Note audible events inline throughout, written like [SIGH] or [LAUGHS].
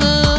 sembuh.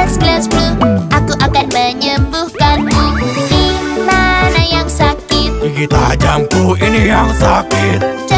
gelas gelas blue Aku akan menyembuhkanmu. Di mana yang sakit? Gigi tajamku ini yang sakit.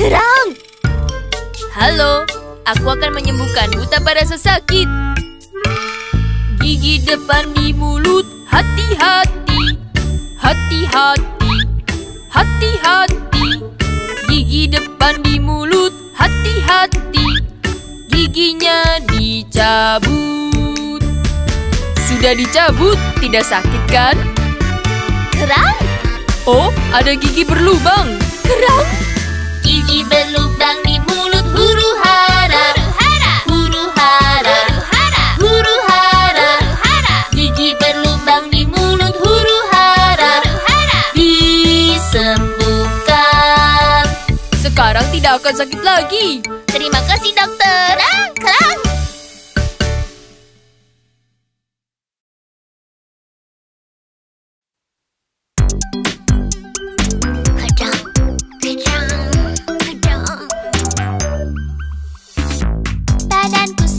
Kerang-kerang Halo, Aku akan menyembuhkanmu tanpa rasa sakit. Gigi depan di mulut, hati-hati. Hati-hati. Hati-hati. Gigi depan di mulut, hati-hati. Giginya dicabut. Sudah dicabut, tidak sakit kan? Kerang, Oh, ada gigi berlubang. kerang. Sekarang tidak akan sakit lagi. Terima kasih dokter. Kerang. Kerang,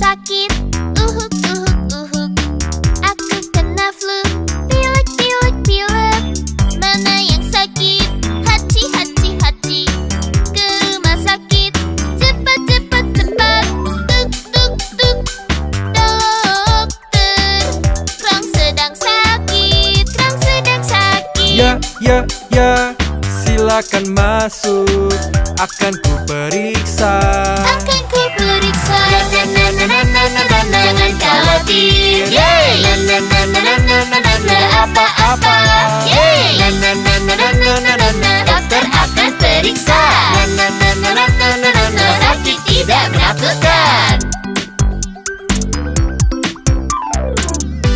sakit, uhuk, uhuk, uhuk. Aku kena flu, pilek, pilek, pilek. Mana yang sakit? Haci, haci, haci. Ke rumah sakit, cepat, cepat, cepat. Tuk, tuk, tuk. Dokter, Krang sedang sakit, Krang sedang sakit. Ya, ya, ya, silakan masuk. Akan ku periksa. Akan ku periksa Periksa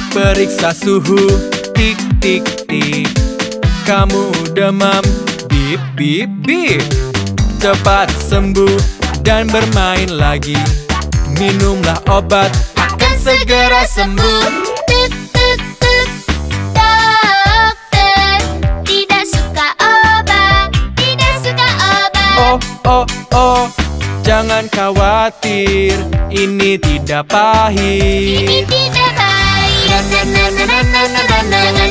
Periksa suhu, tik, tik, tik. Kamu demam, bip, bip, bip. Cepat sembuh dan bermain lagi. Minumlah obat, akan segera sembuh. Tuk, tuk, tuk. Dokter Tidak suka obat Tidak suka obat Oh, oh, oh, jangan khawatir. Ini tidak pahit. Ini tidak baik Jangan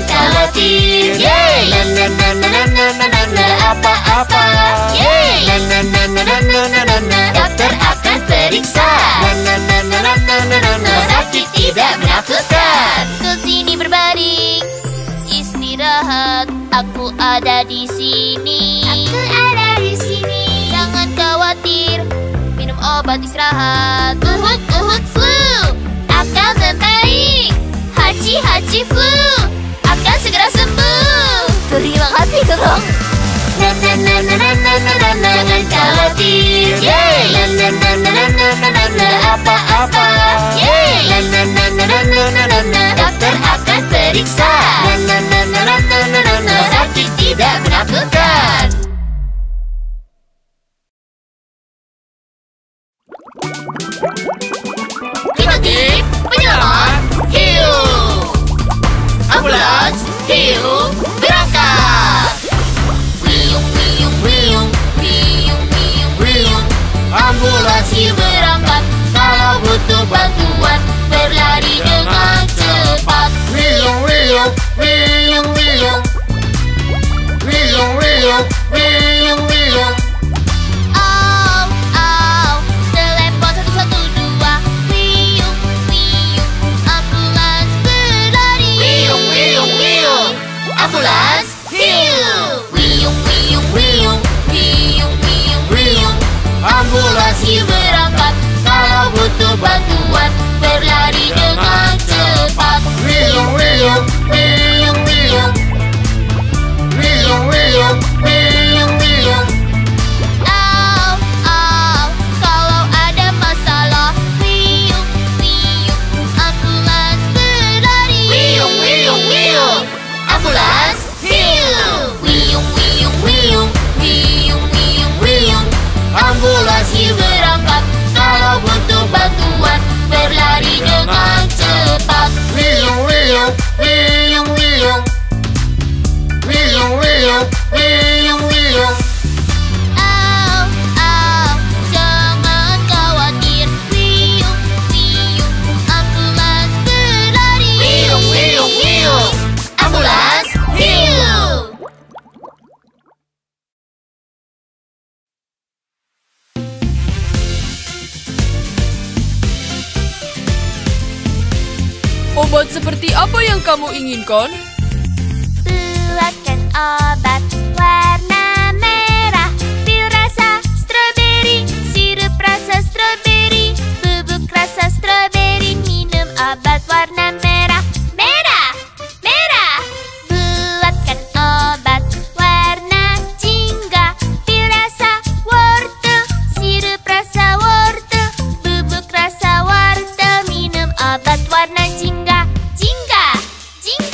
khawatir Apa-apa. Dokter akan periksa. Sakit tidak menakutkan Ke sini berbaring Istirahat Aku ada di sini Aku ada di sini Jangan khawatir Minum obat istirahat Uhuk uhuk flu Akan membaik Haji haji flu Akan segera sembuh Terima kasih kerong Jangan khawatir Apa-apa Dokter akan periksa Sakit tidak berlari dengan cepat Wiyung, wiyung, wiyung, wiyung. Buatkan obat warna merah Pil rasa stroberi Sirup rasa stroberi Bubuk rasa stroberi Minum obat warna merah Merah! Merah! Buatkan obat warna jingga Pil rasa wortel Sirup rasa wortel Bubuk rasa wortel Minum obat warna jingga Jingga! Jingga!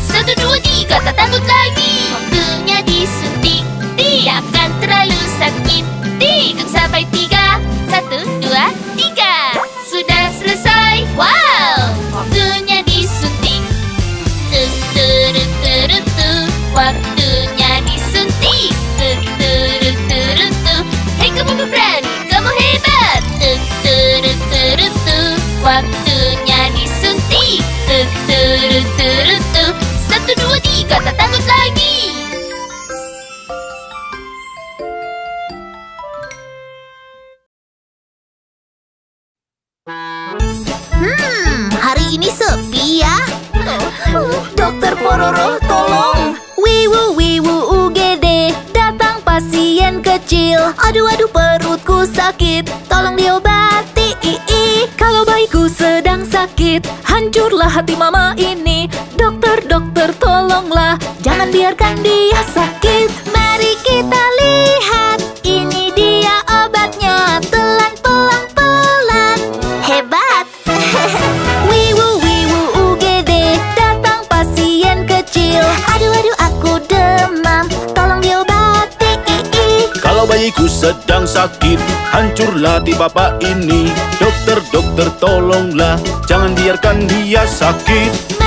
Satu dua tiga. Tak takut lagi. Aduh aduh perutku sakit. Tolong diobati ii. Kalau bayiku sedang sakit Hancurlah hati mama ini. Dokter dokter tolonglah. Jangan biarkan dia sakit. sakit Hancurlah di bapak ini. Dokter, dokter tolonglah Jangan biarkan dia sakit.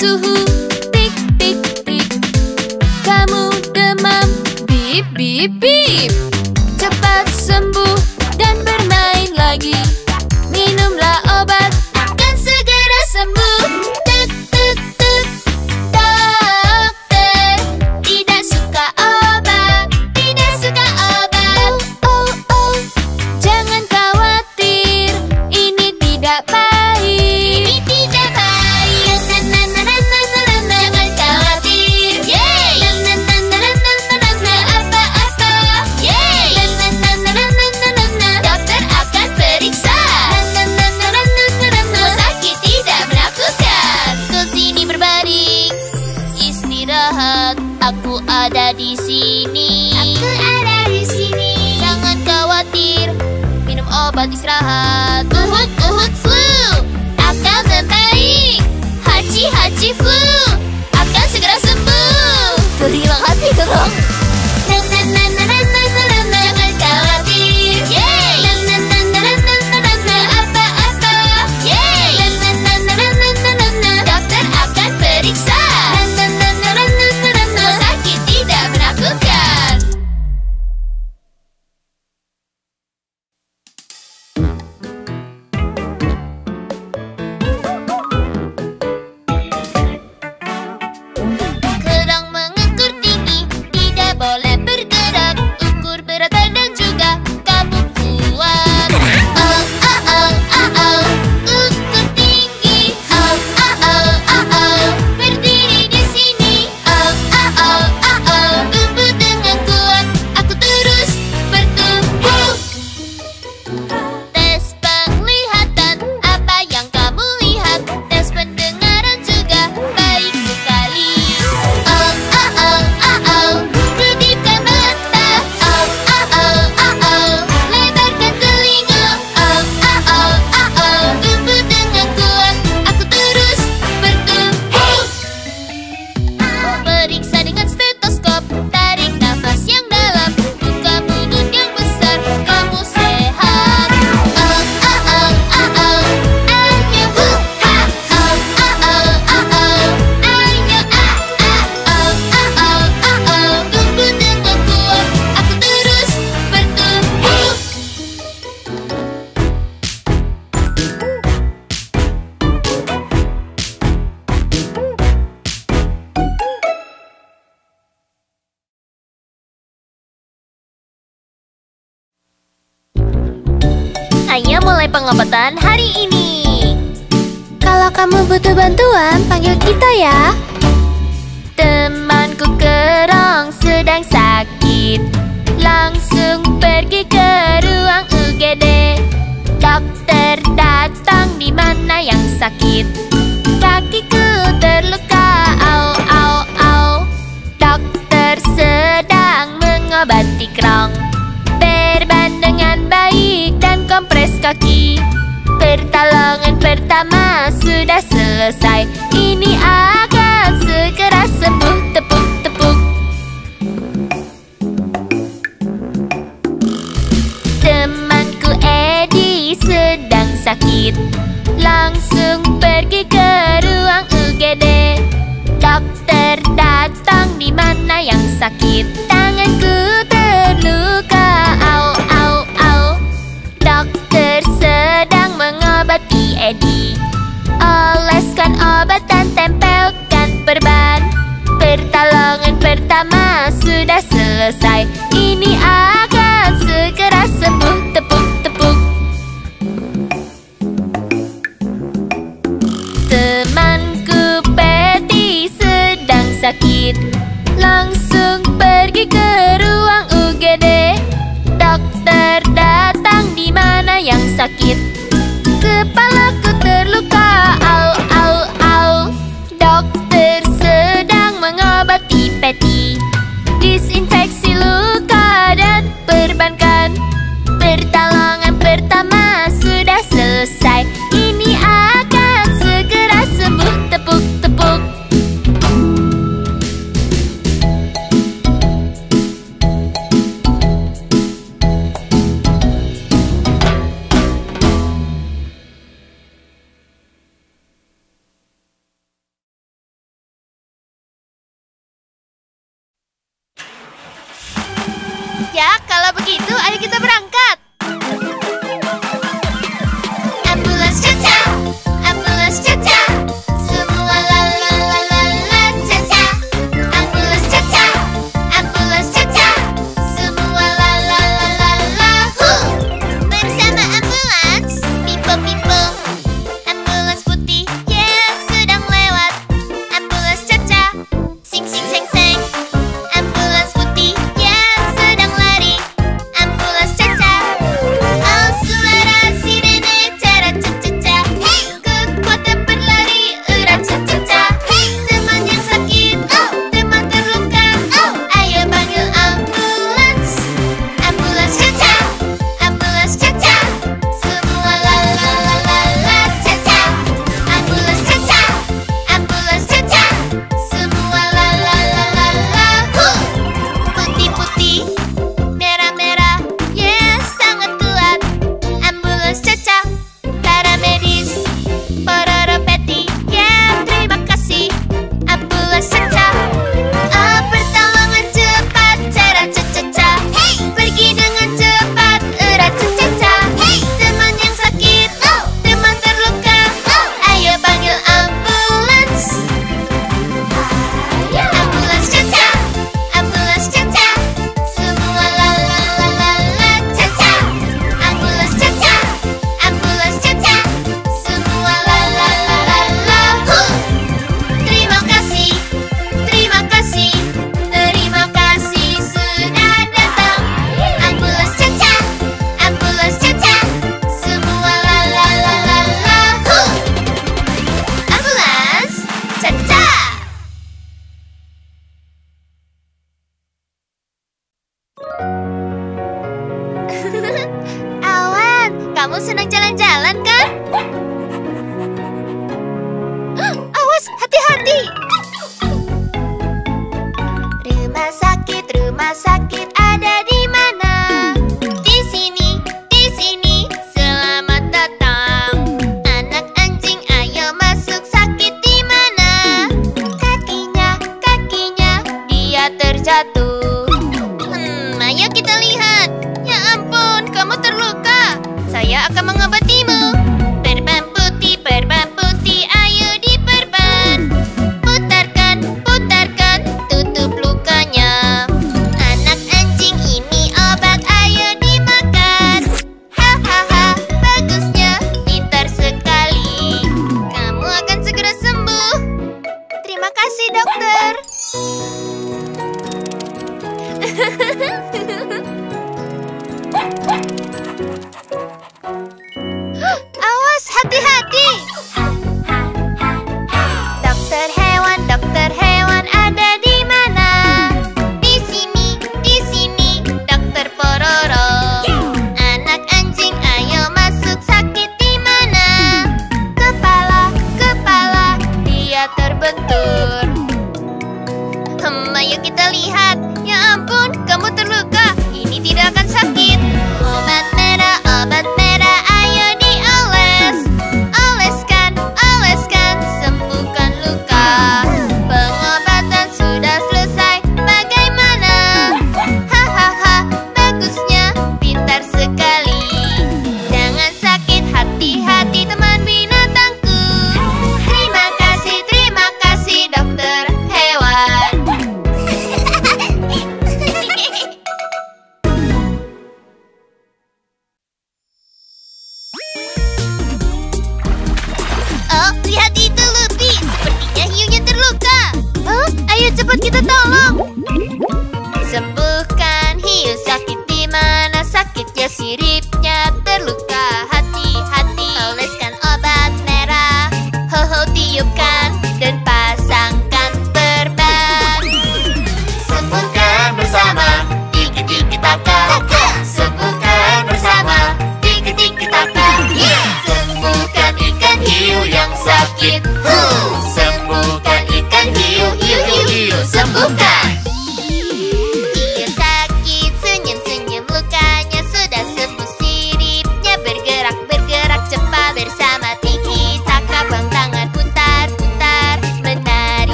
suhu. Tik tik tik. Kamu demam. Bip bip bip. pergi ke ruang UGD Dokter datang di mana yang sakit. Kakiku terluka, au au au. Dokter sedang mengobati krong. Berban dengan baik dan kompres kaki. Pertolongan pertama sudah selesai. Ini akan segera sembuh. Sedang sakit. Langsung pergi ke ruang UGD Dokter datang di mana yang sakit. Tanganku terluka Au, au, au. Dokter sedang mengobati Edi. Oleskan obat dan tempelkan perban. Pertolongan pertama sudah selesai. Ini aku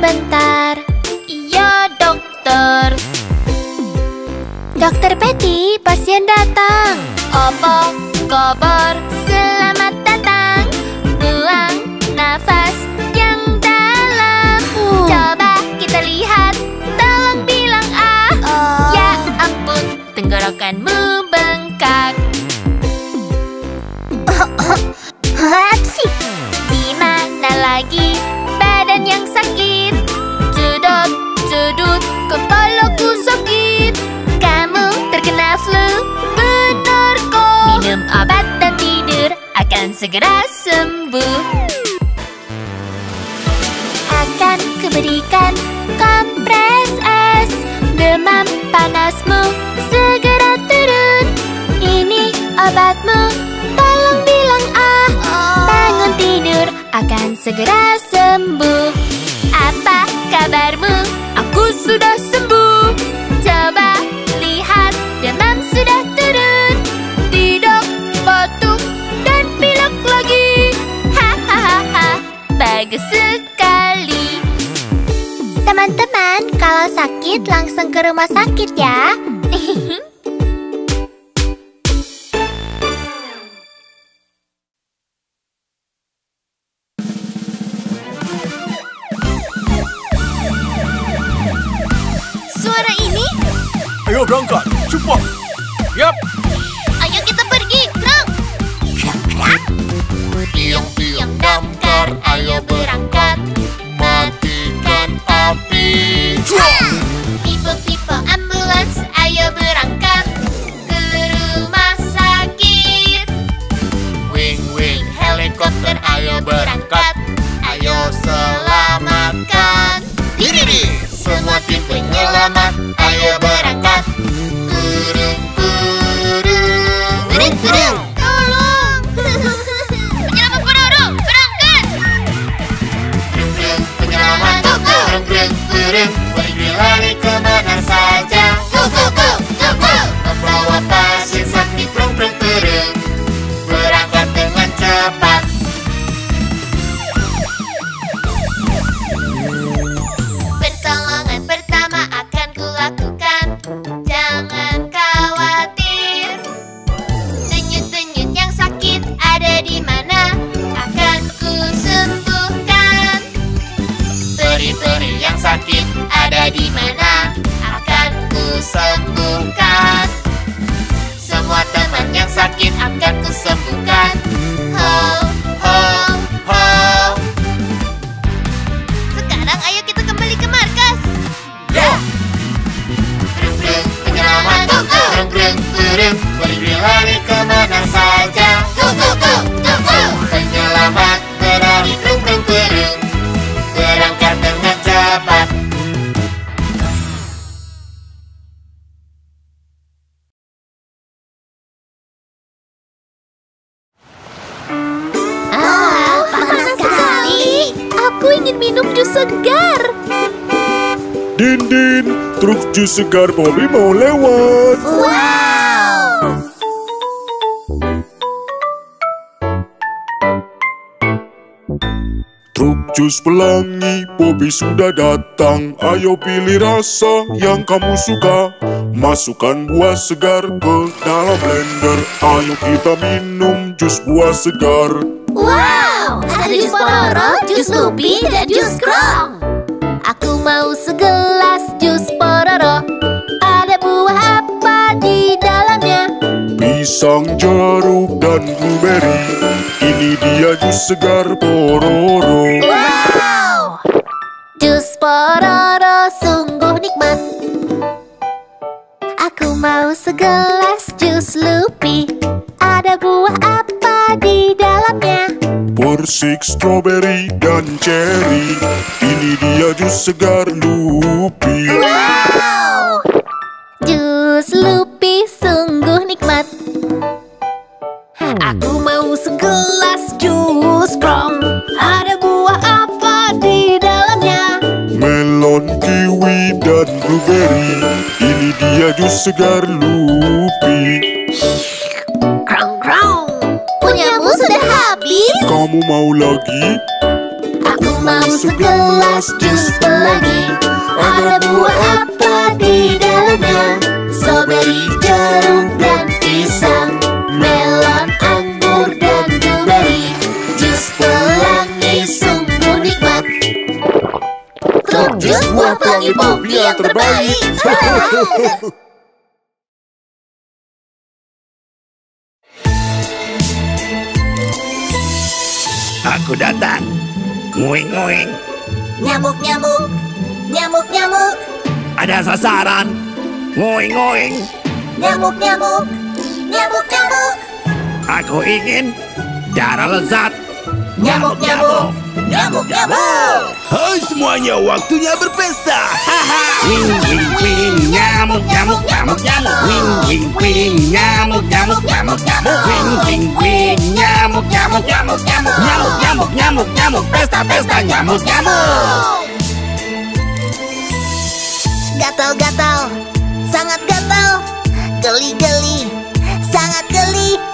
sebentar. Iya, dokter. Dokter Betty, pasien datang. Apa segera sembuh. berikan kompres es Demam panasmu segera turun Ini obatmu, tolong bilang ah Bangun tidur akan segera sembuh Apa kabarmu? Aku sudah sembuh. Kalau sakit langsung ke rumah sakit ya. Segar Bobby mau lewat. Wow Truk jus pelangi, Bobby sudah datang. Ayo pilih rasa yang kamu suka. Masukkan buah segar ke dalam blender. Ayo kita minum jus buah segar. Wow, ada jus Pororo, jus Lupi, dan jus Krong. Pisang, jeruk, dan blueberry. Ini dia jus segar Pororo. Wow, jus Pororo sungguh nikmat. Aku mau segelas jus Lupi. Ada buah apa di dalamnya? Persik, strawberry, dan cherry. Ini dia jus segar Lupi. Wow! Dia jus segar Lupi. Krong krong. Punyamu sudah habis? Kamu mau lagi? Aku mau segelas jus lagi. Ada buah apa di dalamnya? Strawberry, jeruk, dan buah pelangi Bobby yang terbaik. [LAUGHS] Aku datang. Nguing-nguing. Nyamuk, nyamuk, nyamuk, nyamuk, Ada sasaran. Nguing-nguing. nyamuk, nyamuk, nyamuk, nyamuk. Aku ingin darah lezat. Nyamuk, nyamuk, nyamuk, nyamuk. Hai Semuanya waktunya berpesta. Haha. Wing wing wing nyamuk nyamuk nyamuk nyamuk. Wing wing wing nyamuk nyamuk nyamuk nyamuk. Wing wing wing nyamuk nyamuk nyamuk nyamuk. Nyamuk nyamuk nyamuk nyamuk. Pesta pesta nyamuk nyamuk. Gatal-gatal, sangat gatal. Geli-geli, sangat geli.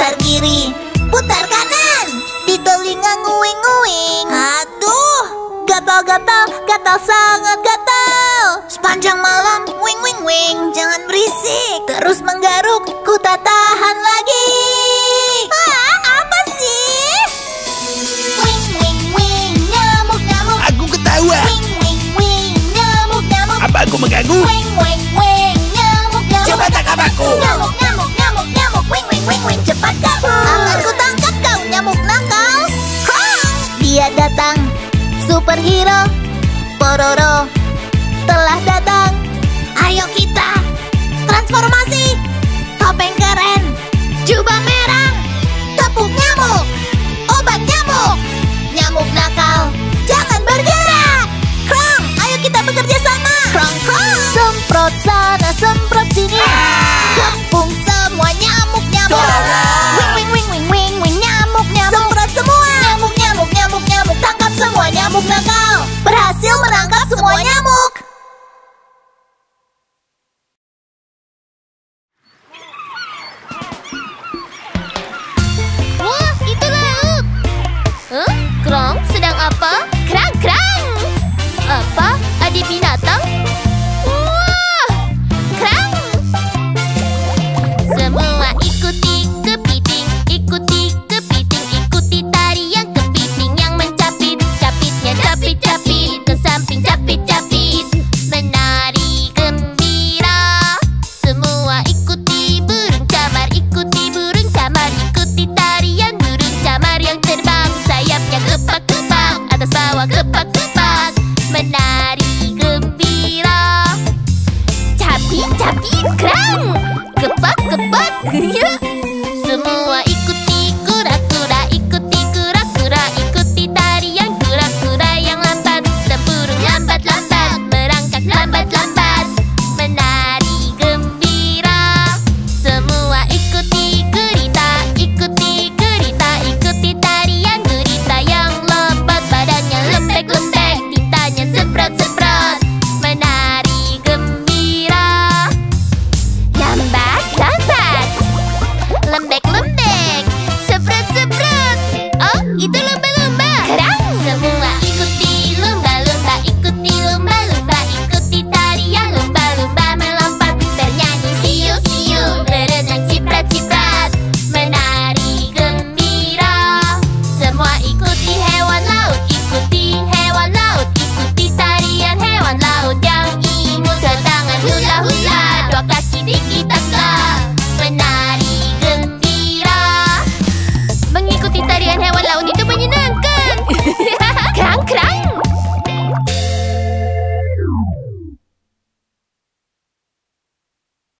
Putar kiri, putar kanan. Di telinga nguing-nguing. Aduh, gatal-gatal, gatal sangat gatal. Sepanjang malam, wing-wing-wing. Jangan berisik. Terus menggaruk, ku tak tahan lagi. Apa sih? Wing, wing, wing, nyamuk, nyamuk. Aku ketawa. Wing, wing, wing, nyamuk, nyamuk. Apa aku mengganggu? Wing, wing, wing, nyamuk, nyamuk. Coba tangkap aku. Nyamuk, nyamuk, nyamuk, cepat kabur. Akan ku tangkap kau, nyamuk nakal. Krong. Dia datang, superhero. Pororo telah datang. Ayo kita transformasi. Topeng keren, jubah merah, tepuk nyamuk, obat nyamuk, nyamuk nakal. Jangan bergerak. Krong, ayo kita bekerja sama. Krong, krong. Semprot sana, semprot sini. Kepung